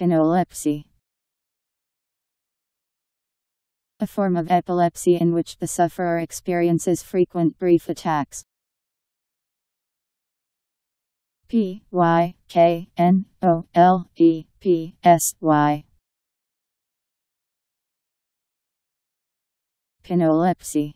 Pyknolepsy. A form of epilepsy in which the sufferer experiences frequent brief attacks. P Y K N O L E P S Y Pyknolepsy